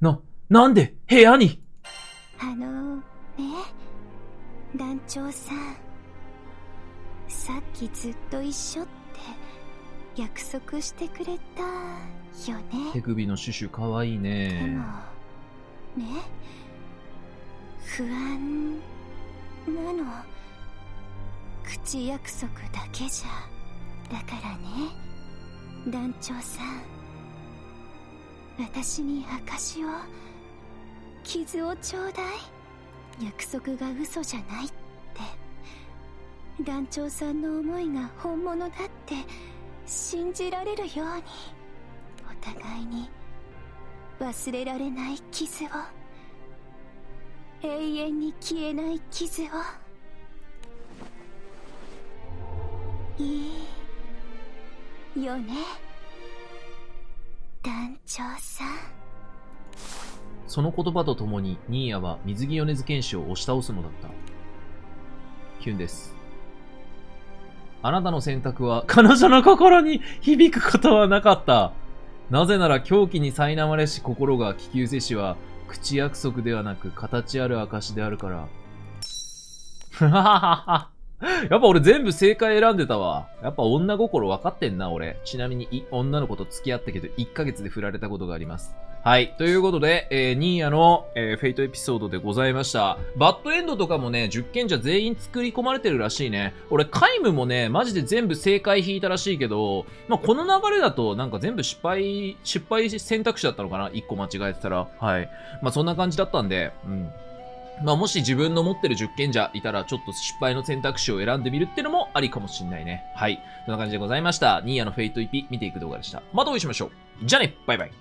な、なんで？部屋に？あのね、団長さん。さっきずっと一緒って約束してくれたよね。手首のシュシュかわいいでもね。、ね、不安なの。口約束だけじゃ。だからね、団長さん。私に証を、傷をちょうだい。約束が嘘じゃないって。団長さんの思いが本物だって信じられるように。お互いに忘れられない傷を永遠に消えない傷をいいよね団長さんその言葉とともに、ニーヤは水着米津玄師を押し倒すのだった。キュンです。あなたの選択は 彼女の心に響くことはなかった。なぜなら狂気に苛まれし心が気球せしは、口約束ではなく形ある証であるから。ふははは。やっぱ俺全部正解選んでたわ。やっぱ女心分かってんな、俺。ちなみにい女の子と付き合ったけど1ヶ月で振られたことがあります。はい。ということで、えー、ニーヤの、えーフェイトエピソードでございました。バッドエンドとかもね、10賢者全員作り込まれてるらしいね。俺、カイムもね、マジで全部正解引いたらしいけど、まあ、この流れだと、なんか全部失敗、失敗選択肢だったのかな ?1 個間違えてたら。はい。まあ、そんな感じだったんで、うん。まあ、もし自分の持ってる10賢者いたら、ちょっと失敗の選択肢を選んでみるってのもありかもしんないね。はい。そんな感じでございました。ニーヤのフェイトイピ見ていく動画でした。またお会いしましょう。じゃあねバイバイ。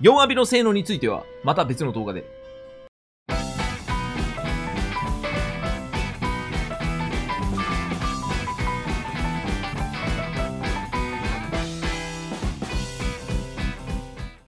4アビの性能については、また別の動画で。